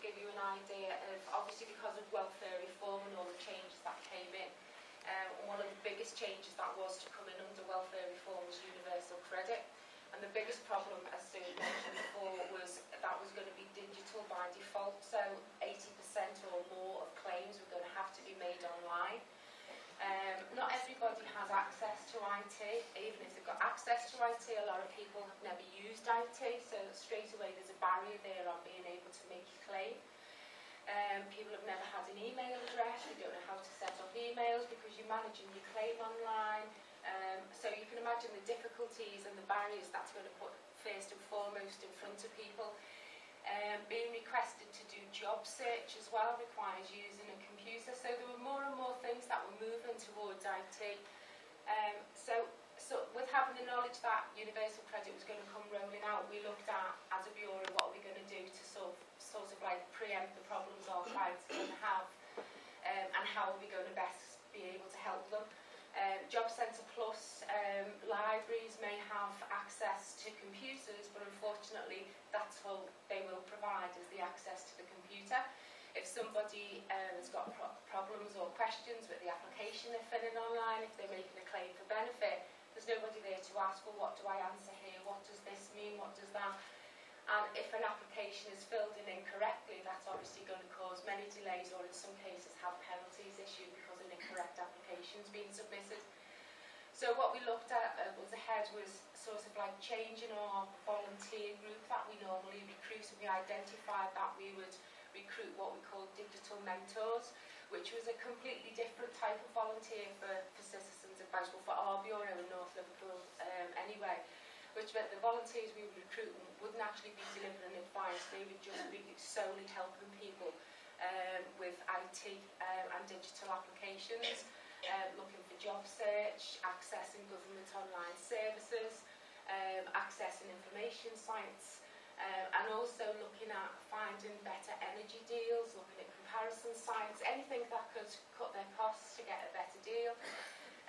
give you an idea of, obviously because of welfare reform and all the changes that came in, um, one of the biggest changes that was to come in under welfare reform was universal credit. And the biggest problem, as Sue mentioned before, was that was going to be digital by default. So 80% or more of claims were going to have to be made online. Um, not everybody has access to IT, even if they've got access to IT, a lot of people have never used IT, so straight away there's a barrier there on being able to make a claim. Um, people have never had an email address, they don't know how to set up emails because you're managing your claim online. Um, so you can imagine the difficulties and the barriers that's going to put first and foremost in front of people. Um, being requested to do job search as well requires using a computer. So there were more and more things that were moving towards IT. Um, so, so with having the knowledge that universal credit was going to come rolling out, we looked at, as a bureau, what we're going to do to sort of, sort of like preempt the problems our clients are going to have um, and how are we going to best be able to help them. Um, Job Centre Plus um, libraries may have access to computers, but unfortunately that's all they will provide is the access to the computer. If somebody um, has got pro problems or questions with the application they're filling online, if they're making a claim for benefit, there's nobody there to ask, well, what do I answer here? What does this mean? What does that? And if an application is filled in incorrectly, that's obviously going to cause many delays or in some cases have penalties issued because an incorrect application has been submitted. So what we looked at uh, was ahead was sort of like changing our volunteer group that we normally recruit and we identified that we would recruit what we call digital mentors which was a completely different type of volunteer for, for citizens of Basel, for our bureau in North Liverpool um, anyway, which meant the volunteers we would recruit wouldn't actually be delivering advice, they would just be solely helping people um, with IT um, and digital applications um, looking for job search, accessing government online services, um, accessing information sites, um, and also looking at finding better energy deals, looking at comparison sites, anything that could cut their costs to get a better deal.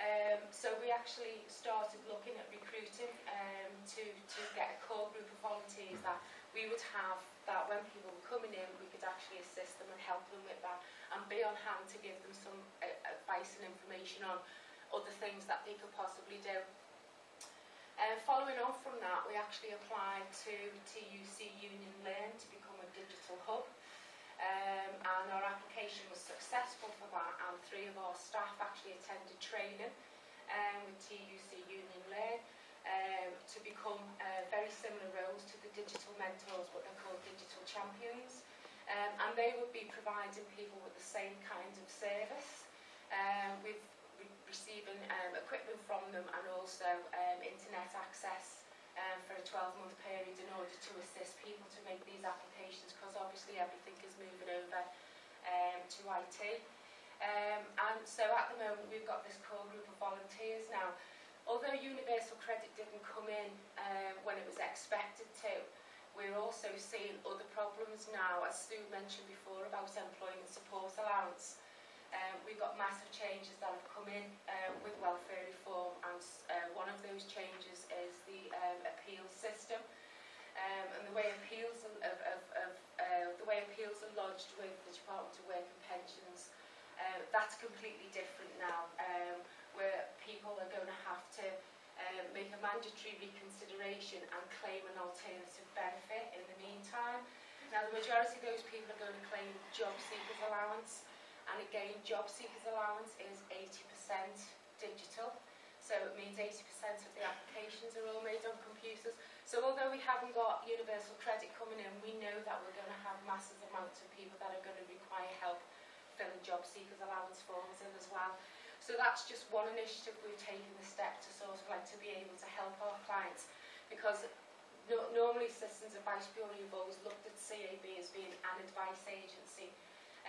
Um, so we actually started looking at recruiting um, to, to get a core group of volunteers that we would have, that when people were coming in, we could actually assist them and help them with that and be on hand to give them some uh, advice and information on other things that they could possibly do. Um, following on from that, we actually applied to TUC Union Learn to become a digital hub. Um, and our application was successful for that and three of our staff actually attended training um, with TUC Union Learn um, to become uh, very similar roles to the digital mentors, what they're called digital champions. Um, and they would be providing people with the same kind of service Um, we've receiving um, equipment from them and also um, internet access um, for a 12-month period in order to assist people to make these applications because obviously everything is moving over um, to IT. Um, and so at the moment we've got this core group of volunteers now. Although universal credit didn't come in um, when it was expected to, we're also seeing other problems now, as Sue mentioned before, about employment support allowance uh, we've got massive changes that have come in uh, with welfare reform and uh, one of those changes is the um, appeal system um, and the way appeals are, of, of, of uh, the way appeals are lodged with the Department of Work and Pensions uh, that's completely different now um, where people are going to have to um, make a mandatory reconsideration and claim an alternative benefit in the meantime. Now the majority of those people are going to claim job seekers allowance And again, job seekers allowance is 80% digital. So it means 80% of the applications are all made on computers. So although we haven't got universal credit coming in, we know that we're going to have massive amounts of people that are going to require help filling job seekers allowance forms in as well. So that's just one initiative we've taken the step to sort of like to be able to help our clients because no, normally Citizens Advice Bureau have always looked at CAB as being an advice agency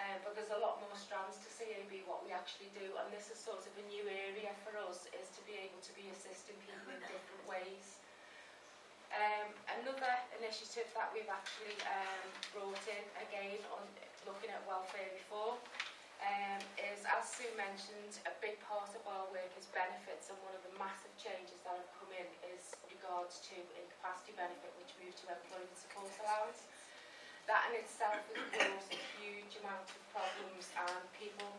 um, but there's a lot more strands to CAB, what we actually do, and this is sort of a new area for us, is to be able to be assisting people in different ways. Um, another initiative that we've actually um, brought in, again, on looking at welfare reform, um, is, as Sue mentioned, a big part of our work is benefits, and one of the massive changes that have come in is regards to incapacity benefit, which moved to employment support allowance that in itself has caused a huge amount of problems and people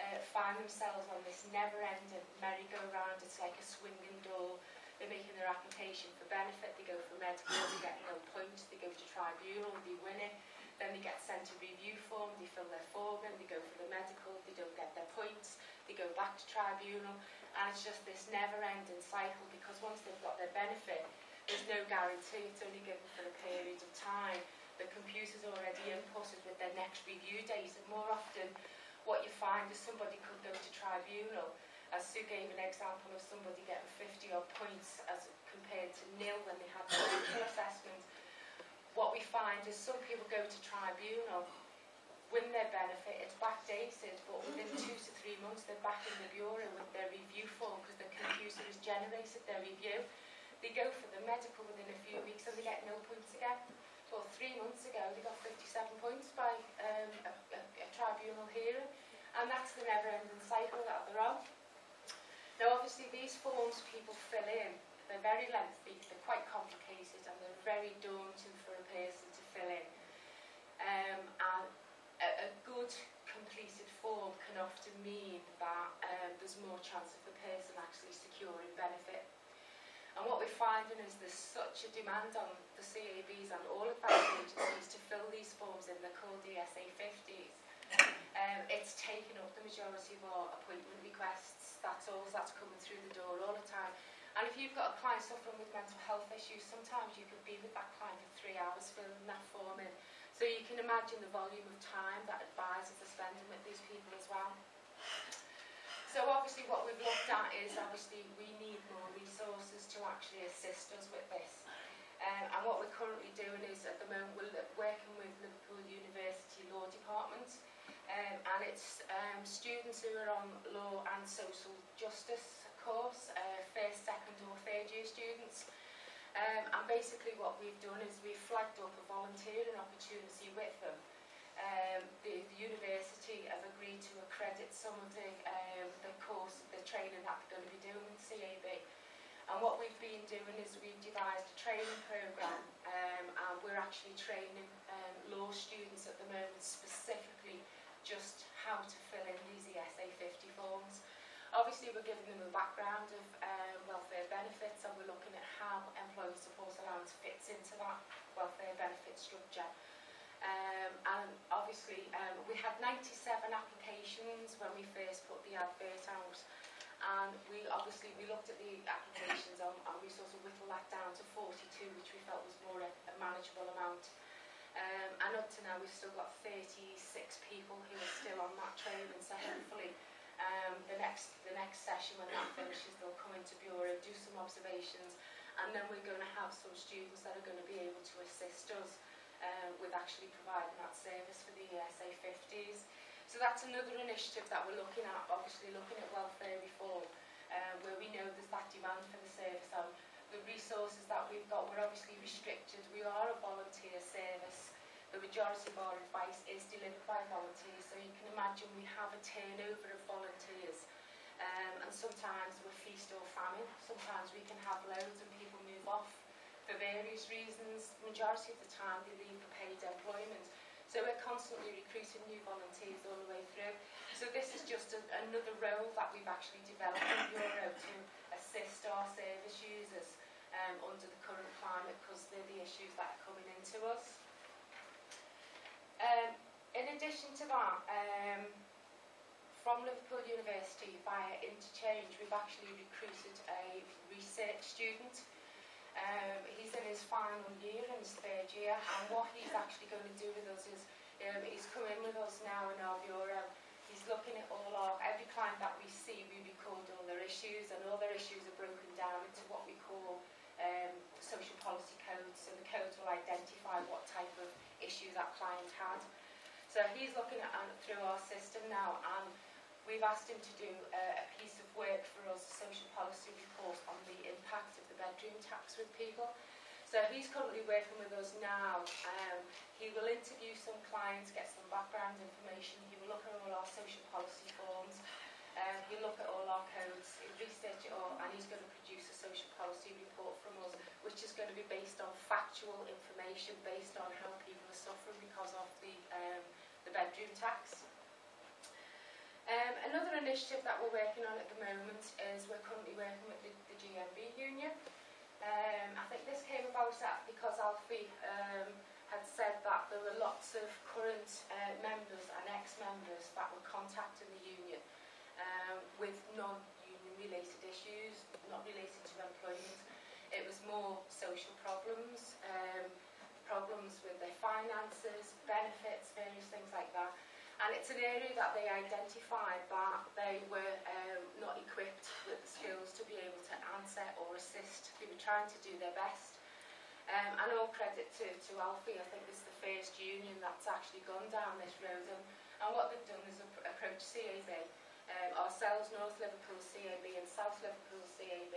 uh, find themselves on this never-ending merry-go-round. It's like a swinging door. They're making their application for benefit. They go for medical, they get no points. They go to tribunal, they win it. Then they get sent a review form, they fill their form in, they go for the medical, they don't get their points, they go back to tribunal. And it's just this never-ending cycle because once they've got their benefit, there's no guarantee. It's only given for a period of time. the computer's already inputted with their next review date. And more often, what you find is somebody could go to tribunal, as Sue gave an example of somebody getting 50 odd points as compared to nil when they had the medical assessment. What we find is some people go to tribunal, win their benefit, it's backdated, but within two to three months they're back in the bureau with their review form because the computer has generated their review. They go for the medical within a few weeks and they get no points again three months ago, they got 57 points by um, a, a, a tribunal hearing, and that's the never-ending cycle that they're on. Now, obviously, these forms people fill in, they're very lengthy, they're quite complicated, and they're very daunting for a person to fill in. Um, and a, a good completed form can often mean that um, there's more chance of the person actually securing benefit And what we're finding is there's such a demand on the CABs and all of that agencies to fill these forms in the core DSA 50s. Um, it's taken up the majority of our appointment requests. That's all that's coming through the door all the time. And if you've got a client suffering with mental health issues, sometimes you could be with that client for three hours filling that form in. So you can imagine the volume of time that advisors are spending with these people as well. So obviously what we've looked at is obviously we need more resources to actually assist us with this. Um, and what we're currently doing is at the moment we're working with Liverpool University Law Department um, and it's um, students who are on law and social justice course, uh, first, second or third year students. Um, and basically what we've done is we've flagged up a volunteering opportunity with them um, the, the university have agreed to accredit some of the And what we've been doing is we've devised a training program um, and we're actually training um, law students at the moment specifically just how to fill in these ESA 50 forms. Obviously we're giving them a background of um, welfare benefits and we're looking at how employee support allowance fits into that welfare benefit structure. Um, and obviously um, we had 97 applications when we first put the advert out and we obviously we looked at the applications and, and we sort of whittled that down to 42 which we felt was more a, a manageable amount um, and up to now we've still got 36 people who are still on that training so hopefully um, the next the next session when that finishes they'll come into Bureau do some observations and then we're going to have some students that are going to be able to assist us uh, with actually providing that service for the e ESA 50s. So that's another initiative that we're looking at, obviously looking at welfare reform, uh, where we know there's that demand for the service and the resources that we've got, we're obviously restricted. We are a volunteer service. The majority of our advice is delivered by volunteers, so you can imagine we have a turnover of volunteers. Um, and sometimes we're feast or famine. Sometimes we can have loads and people move off for various reasons. The majority of the time they leave for paid employment. So we're constantly recruiting new volunteers all the way through. So this is just a, another role that we've actually developed in Euro to assist our service users um, under the current climate because they're the issues that are coming into us. Um, in addition to that, um, from Liverpool University via interchange, we've actually recruited a research student Um, he's in his final year, in his third year, and what he's actually going to do with us is um, he's come in with us now in our bureau. He's looking at all our, every client that we see, we record all their issues, and all their issues are broken down into what we call um, social policy codes, so the codes will identify what type of issue that client had. So he's looking at um, through our system now, and We've asked him to do a, uh, a piece of work for us, a social policy report on the impact of the bedroom tax with people. So he's currently working with us now. Um, he will interview some clients, get some background information. He will look at all our social policy forms. Um, he'll look at all our codes, he'll research it all, and he's going to produce a social policy report from us, which is going to be based on factual information, based on how people are suffering because of the, um, the bedroom tax. Um, another initiative that we're working on at the moment is we're currently working with the, the GMB union. Um, I think this came about that because Alfie um, had said that there were lots of current uh, members and ex-members that were contacting the union um, with non-union related issues, not related to employment. It was more social problems, um, problems with their finances, benefits, various things like that. And it's an area that they identified that they were um, not equipped with the skills to be able to answer or assist. They were trying to do their best. Um, and all credit to, to Alfie, I think this is the first union that's actually gone down this road. And, and what they've done is approach CAB, um, ourselves, North Liverpool CAB and South Liverpool CAB.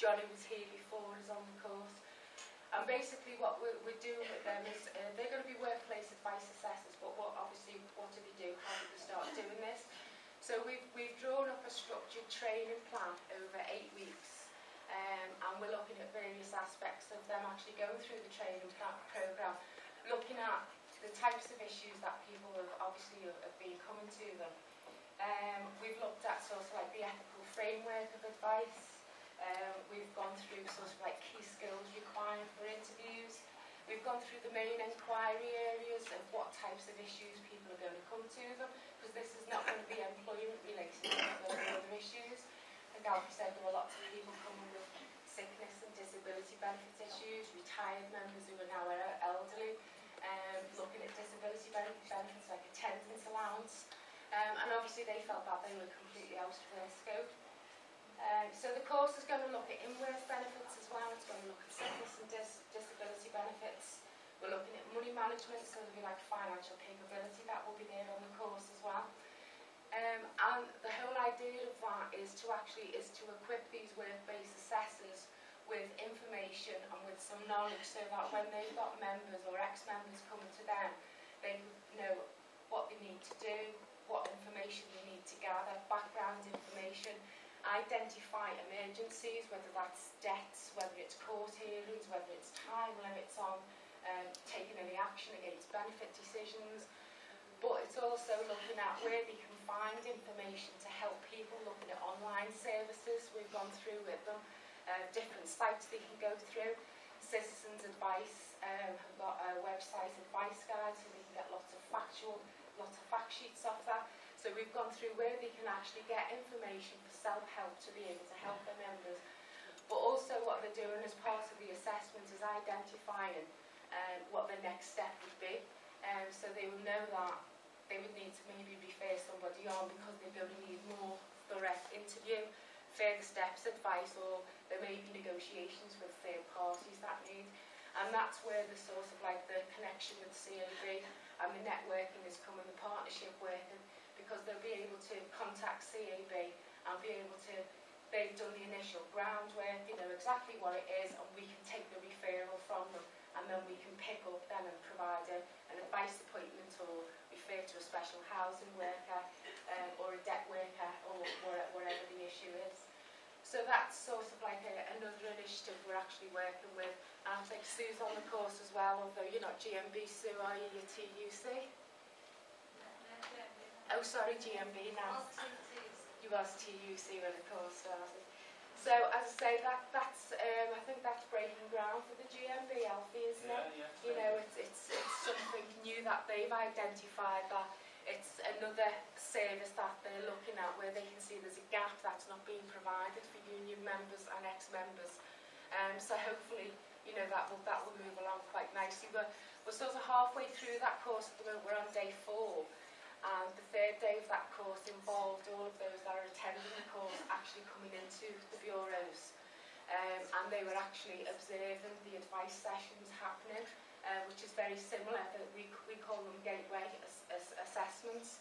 Johnny was here before, is on the course. And basically what we're, we're doing with them is uh, they're going to be workplace advice assessors, but what obviously do, how did we start doing this? So we've, we've drawn up a structured training plan over eight weeks um, and we're looking at various aspects of them actually going through the training programme, looking at the types of issues that people have obviously have, have been coming to them. Um, we've looked at sort of like the ethical framework of advice, um, we've gone through sort of like key skills required for interviews, We've gone through the main inquiry areas of what types of issues people are going to come to them, because this is not going to be employment related, but other issues. Like Alfie said, there were lots of people coming with sickness and disability benefit issues, retired members who are now elderly, um, looking at disability benefits like attendance allowance, um, and obviously they felt that they were completely out of their scope. Um, so the course is going to look at in-work benefits as well. It's going to look at sickness and dis disability benefits. We're looking at money management, so there'll be like financial capability that will be there on the course as well. Um, and the whole idea of that is to actually is to equip these work-based assessors with information and with some knowledge so that when they've got members or ex-members coming to them, they know what they need to do, what information they need to gather, background information, identify emergencies, whether that's debts, whether it's court hearings, whether it's time limits on um, taking any action against benefit decisions, but it's also looking at where we can find information to help people, looking at online services we've gone through with them, uh, different sites they can go through, citizens advice, um, have got a website advice guide so they can get lots of factual, lots of fact sheets off that, So we've gone through where they can actually get information for self-help to be able to help their members. But also what they're doing as part of the assessment is identifying um, what the next step would be. Um, so they will know that they would need to maybe refer somebody on because they're going to need more direct interview, further steps, advice, or there may be negotiations with third parties that need. And that's where the sort of like the connection with CAB and the networking is come the partnership working because they'll be able to contact CAB and be able to, they've done the initial groundwork, they know exactly what it is and we can take the referral from them and then we can pick up then and provide a, an advice appointment or refer to a special housing worker um, or a debt worker or whatever the issue is. So that's sort of like a, another initiative we're actually working with. And I think Sue's on the course as well, although you're not GMB Sue, are you? You're TUC. Oh, sorry, GMB now. You asked TUC when the course started. So, as I say, that that's um, I think that's breaking ground for the GMB Alfie, isn't yeah, it? Yeah, you know, it's, it's it's something new that they've identified that it's another service that they're looking at where they can see there's a gap that's not being provided for union members and ex-members. Um, so hopefully, you know, that will that will move along quite nicely. But we're, we're sort of halfway through that course at the moment. We're on day four. And the third day of that course involved all of those that are attending the course actually coming into the bureaus. Um, and they were actually observing the advice sessions happening, uh, which is very similar, that we, we call them gateway as, as assessments.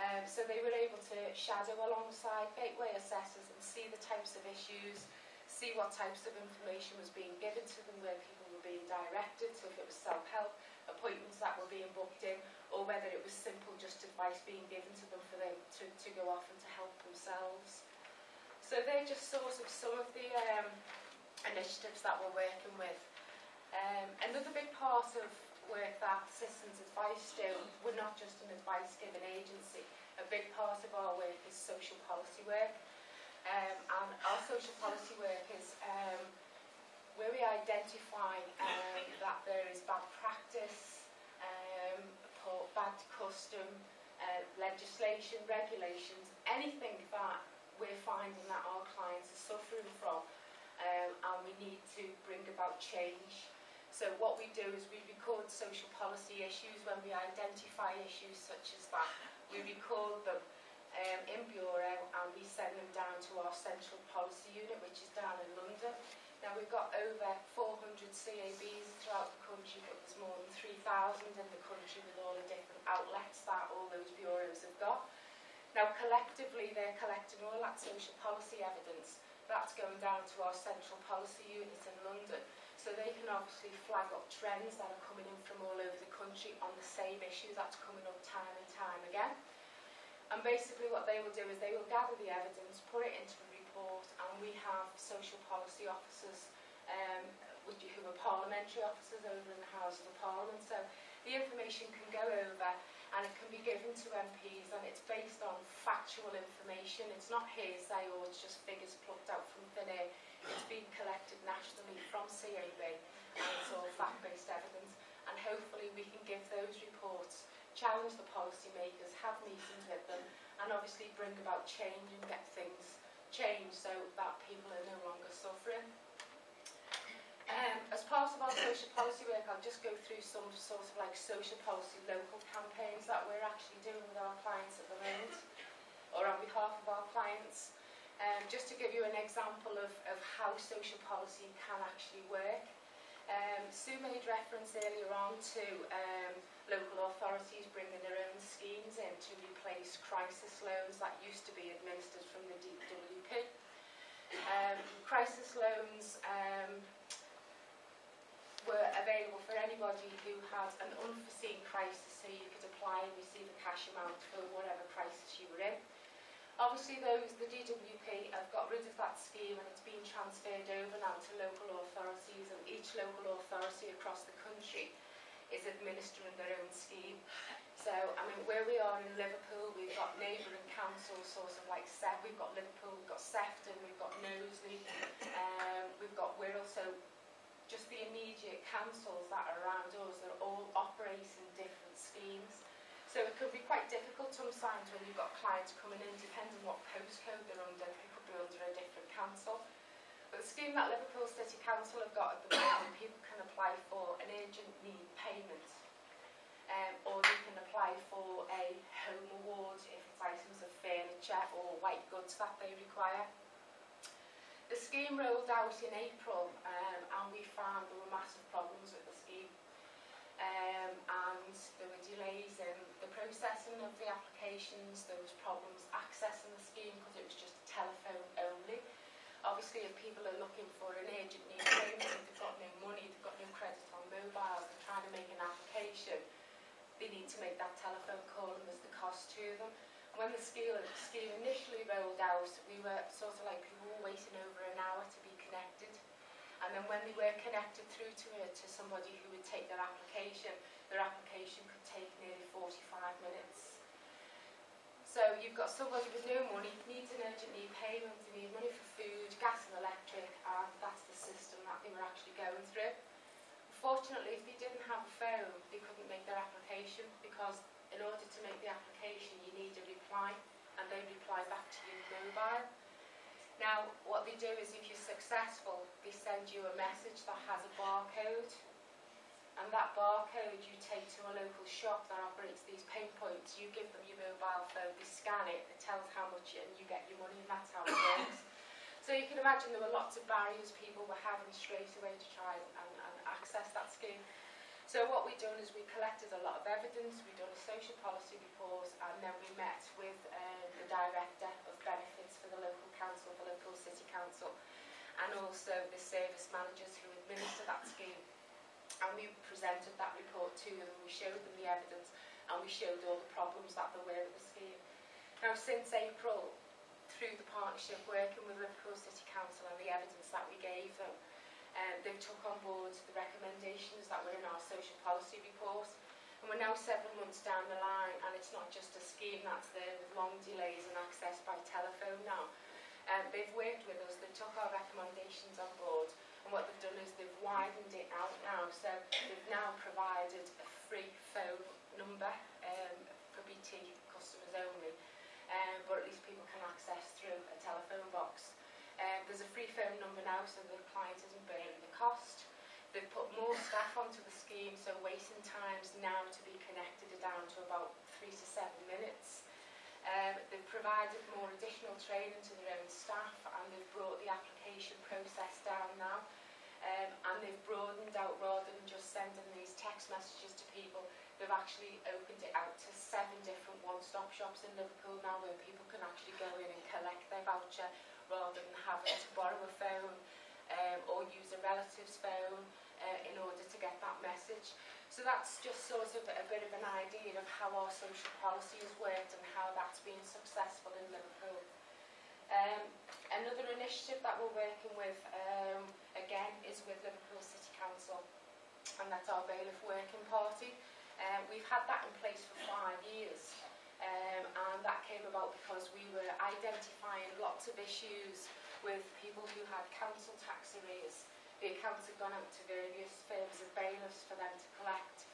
Um, so they were able to shadow alongside gateway assessors and see the types of issues, see what types of information was being given to them, where people were being directed, so if it was self-help, appointments that were being booked in or whether it was simple just advice being given to them for them to, to go off and to help themselves. So they're just sort of some of the um, initiatives that we're working with. Um, another big part of work that Citizens Advice do, we're not just an advice giving agency, a big part of our work is social policy work. Um, and our social policy work is um, where we identify um, that there is bad practice, um, poor, bad custom, uh, legislation, regulations, anything that we're finding that our clients are suffering from um, and we need to bring about change. So what we do is we record social policy issues when we identify issues such as that. We record them um, in Bureau and we send them down to our central policy unit which is down in London. Now we've got over 400 CABs throughout the country, but there's more than 3,000 in the country with all the different outlets that all those bureaus have got. Now collectively they're collecting all that social policy evidence that's going down to our central policy unit in London. So they can obviously flag up trends that are coming in from all over the country on the same issue that's coming up time and time again. And basically what they will do is they will gather the evidence, put it into a board and we have social policy officers um, which, who are parliamentary officers over in the House of the Parliament. So the information can go over and it can be given to MPs and it's based on factual information. It's not hearsay or it's just figures plucked out from thin air. It's been collected nationally from CAB and it's all fact-based evidence. And hopefully we can give those reports, challenge the policy makers have meetings with them and obviously bring about change and get things Change so that people are no longer suffering. Um, as part of our social policy work, I'll just go through some sort of like social policy local campaigns that we're actually doing with our clients at the moment, or on behalf of our clients, um, just to give you an example of, of how social policy can actually work. Um, Sue made reference earlier on to um, local authorities bringing their own schemes in to replace crisis loans that used to be administered from the deep. UK. Um, crisis loans um, were available for anybody who had an unforeseen crisis, so you could apply and receive a cash amount for whatever crisis you were in. Obviously, those the DWP have got rid of that scheme and it's been transferred over now to local authorities, and each local authority across the country is administering their own scheme. So, I mean, where we are in Liverpool, we've got neighbouring council sort of like Seft, we've got Liverpool, we've got Sefton, we've got Knowsley, um, we've got Wirral, so just the immediate councils that are around us are all operating different schemes. So it could be quite difficult sometimes when you've got clients coming in, depending on what postcode they're under, they could be under a different council. But the scheme that Liverpool City Council have got at the moment, people can apply for an urgent need payment um, or you can apply for a home award if it's items of furniture or white goods that they require. The scheme rolled out in April um, and we found there were massive problems with the scheme um, and there were delays in the processing of the applications, there was problems accessing the scheme because it was just telephone only. Obviously if people are looking for an urgent need payment, they've got no money, they've got no credit on mobile, they're trying to make an application, they need to make that telephone call and there's the cost to them. And when the scheme, scheme initially rolled out, we were sort of like people were waiting over an hour to be connected. And then when they were connected through to it, to somebody who would take their application, their application could take nearly 45 minutes. So you've got somebody with no money, needs an urgent need payment, they need money for food, gas and electric, and that's the system that they were actually going through. Unfortunately, if they didn't have a phone, they couldn't make their application because in order to make the application, you need a reply and they reply back to you mobile. Now, what they do is if you're successful, they send you a message that has a barcode and that barcode you take to a local shop that operates these pay points, you give them your mobile phone, they scan it, it tells how much and you get your money and that's how it works. so you can imagine there were lots of barriers people were having straight away to try and, and access that scheme. So what we've done is we collected a lot of evidence, we've done a social policy report, and then we met with um, the director of benefits for the local council, the local city council, and also the service managers who administer that scheme. And we presented that report to them, we showed them the evidence, and we showed all the problems that there were with the scheme. Now, since April, through the partnership, working with Liverpool City Council and the evidence that we gave them, Um, they took on board the recommendations that were in our social policy report and we're now seven months down the line and it's not just a scheme that's there with long delays and access by telephone now. Um, they've worked with us, they took our recommendations on board and what they've done is they've widened it out now so they've now provided a free phone number um, for BT customers only um, but at least people can access through a telephone box. Um, there's a free phone number now so the client isn't burning the cost. They've put more staff onto the scheme so waiting times now to be connected are down to about three to seven minutes. Um, they've provided more additional training to their own staff and they've brought the application process down now. Um, and they've broadened out rather than just sending these text messages to people, they've actually opened it out to seven different one-stop shops in Liverpool now where people can actually go in and collect their voucher rather than having to borrow a phone um, or use a relative's phone uh, in order to get that message. So that's just sort of a bit of an idea of how our social policy has worked and how that's been successful in Liverpool. Um, another initiative that we're working with, um, again, is with Liverpool City Council, and that's our bailiff working party. Um, we've had that in place for five years, um, and that came about because we were identifying lots of issues with people who had council tax arrears. The accounts had gone out to various firms and bailiffs for them to collect,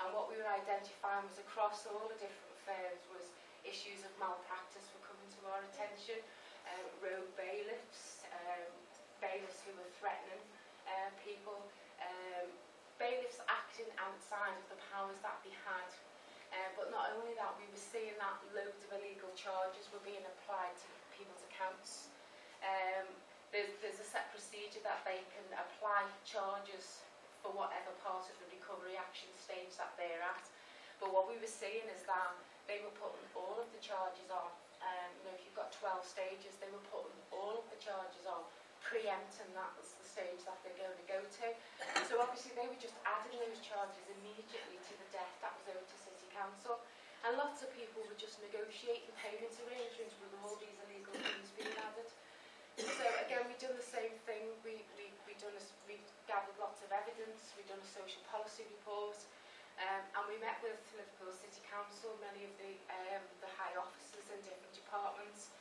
and what we were identifying was across all the different firms was issues of malpractice were coming to our attention, um, rogue bailiffs, um, bailiffs who were threatening uh, people, um, bailiffs acting outside of the powers that they had Uh, but not only that, we were seeing that loads of illegal charges were being applied to people's accounts. Um, there's, there's a set procedure that they can apply charges for whatever part of the recovery action stage that they're at. But what we were seeing is that they were putting all of the charges on. Um, you know, if you've got 12 stages, they were putting all of the charges on preempting that was the stage that they're going to go to. So obviously they were just adding those charges immediately to the death that was owed to council. And lots of people would just negotiate the payment arrangements with all these illegal things being added. So again, we've done the same thing. We, we, we done a, we gathered lots of evidence. We've done a social policy report. Um, and we met with Liverpool City Council, many of the, um, the high officers in different departments.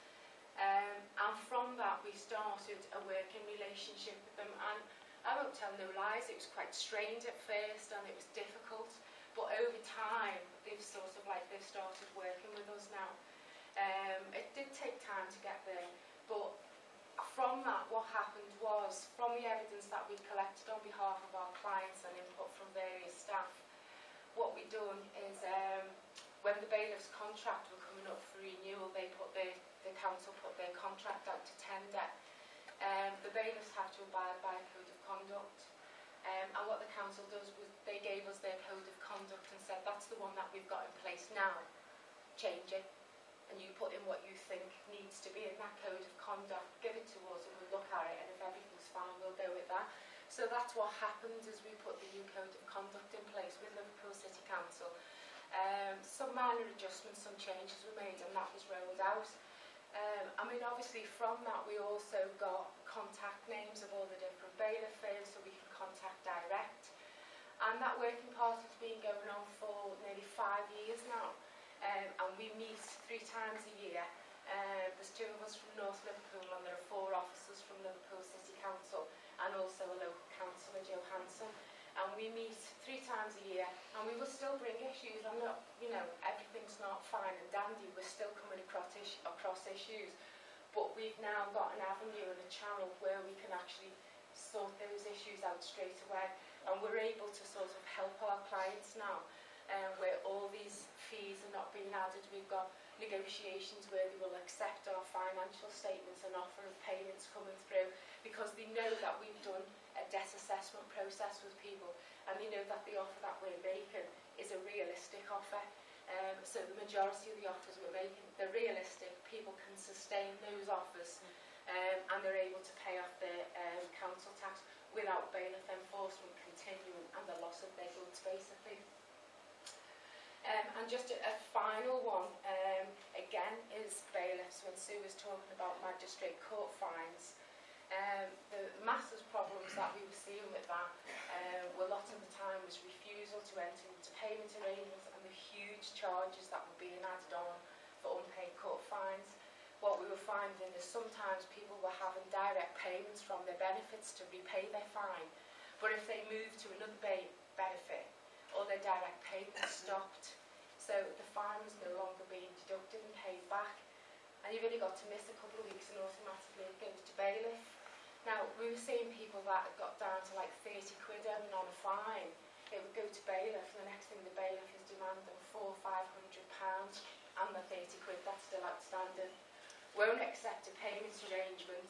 Um, and from that, we started a working relationship with them. And I won't tell no lies, it was quite strained at first and it was difficult. But over time, they've sort of like they've started working with us now. Um, it did take time to get there, but from that, what happened was, from the evidence that we collected on behalf of our clients and input from various staff, what we done is um, when the bailiff's contract were coming up for renewal, they put their, the council put their contract out to tender. Um, the bailiffs have to abide by a code of conduct. Um, and what the council one that we've got in place now, change it. And you put in what you think needs to be in that code of conduct, give it to us and we'll look at it and if everything's fine we'll go with that. So that's what happened as we put the new code of conduct in place with Liverpool City Council. Um, some minor adjustments, some changes were made and that was rolled out. Um, I mean, obviously from that we also got contact names of all the different bailiff firms so we can contact direct And that working part has been going on for nearly five years now. Um, and we meet three times a year. uh, there's two of us from North Liverpool and there are four officers from Liverpool City Council and also a local councillor, Joe Hanson. And we meet three times a year and we will still bring issues. I'm not, you know, everything's not fine and dandy. We're still coming across, is across issues. But we've now got an avenue and a channel where we can actually sort those issues out straight away. And we're able to sort of help our clients now um, where all these fees are not being added. We've got negotiations where they will accept our financial statements and offer of payments coming through because they know that we've done a debt assessment process with people and they know that the offer that we're making is a realistic offer. Um, so the majority of the offers we're making, they're realistic. People can sustain those offers um, and they're able to pay off their um, council tax without bailiff enforcement continuing and the loss of their good space, Um, and just a, a final one, um, again, is bailiffs. When Sue was talking about magistrate court fines, um, the massive problems that we were seeing with that uh, were a lot of the time was refusal to enter into payment arrangements and the huge charges that were being added on for unpaid court fines. what we were finding is sometimes people were having direct payments from their benefits to repay their fine. But if they moved to another benefit, all their direct payments stopped. So the fine was no longer being deducted and paid back. And you've only got to miss a couple of weeks and automatically it goes to bailiff. Now, we were seeing people that got down to like 30 quid and on a fine. It would go to bailiff, and the next thing the bailiff is demanding four, five hundred pounds and the 30 quid that's still outstanding. won't accept a payments arrangement,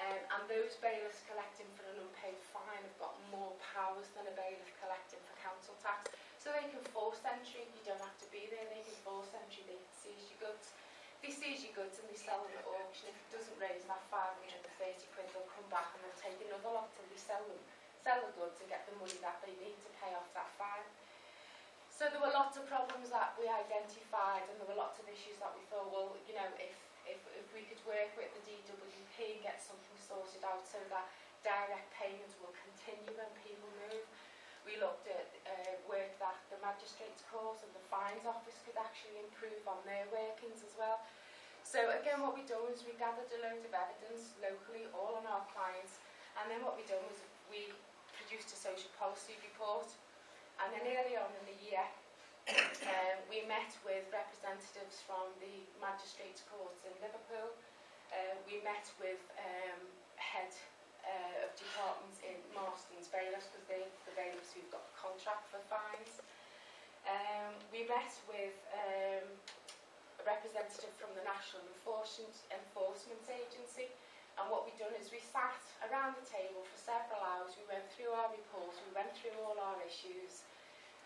um, and those bailiffs collecting for an unpaid fine have got more powers than a bailiff collecting for council tax. So they can force entry, you don't have to be there, they can force entry, they can seize your goods. they seize your goods and they sell them at auction, if it doesn't raise that 530 quid, they'll come back and they'll take another lot till they sell them, sell the goods and get the money that they need to pay off that fine. So there were lots of problems that we identified and there were lots of issues that we thought, well, you know, if if, if we could work with the DWP and get something sorted out so that direct payments will continue when people move. We looked at uh, work that the Magistrates Court and the Fines Office could actually improve on their workings as well. So again, what we done is we gathered a load of evidence locally, all on our clients, and then what we done was we produced a social policy report. And then early on in the year, Um, we met with representatives from the Magistrates court in Liverpool. Uh, we met with um, head uh, of departments in Marston's bailiffs because they the bailiffs who've got the contract for fines. Um, we met with um, a representative from the National Enforcement, Enforcement Agency and what we've done is we sat around the table for several hours, we went through our reports, we went through all our issues,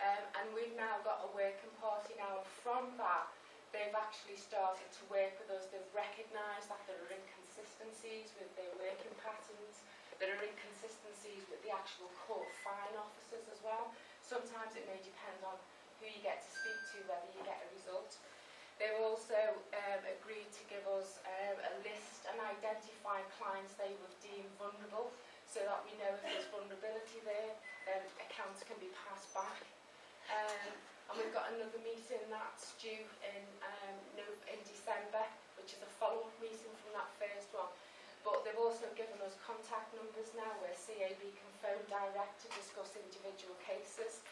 Um, and we've now got a working party now, and from that, they've actually started to work with us. They've recognised that there are inconsistencies with their working patterns, there are inconsistencies with the actual court fine officers as well. Sometimes it may depend on who you get to speak to, whether you get a result. They've also um, agreed to give us um, a list and identify clients they would deem vulnerable so that we know if there's vulnerability there, um, accounts can be passed back. Um, and we've got another meeting that's due in, um, in December, which is a follow-up meeting from that first one. But they've also given us contact numbers now where CAB can phone direct to discuss individual cases.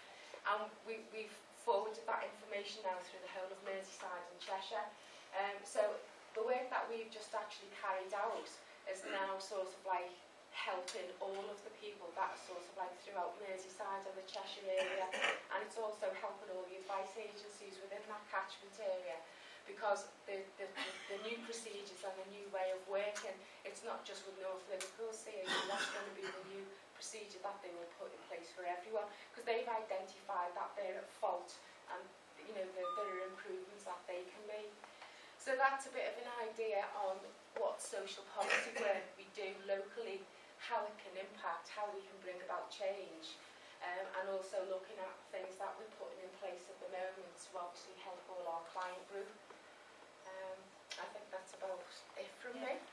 And we, we've forwarded that information now through the whole of Merseyside and Cheshire. Um, so the work that we've just actually carried out is now sort of like helping all of the people. that sort of like throughout Merseyside and the Cheshire area. And it's also helping all the advice agencies within that catchment area because the, the, the, the new procedures and the new way of working, it's not just with North Liverpool CAU, that's going to be the new procedure that they will put in place for everyone because they've identified that they're at fault and you know there, there are improvements that they can make. So that's a bit of an idea on what social policy work we do locally how it can impact, how we can bring about change. Um, and also looking at things that we're putting in place at the moment to obviously help all our client group. Um, I think that's about it from yeah. me.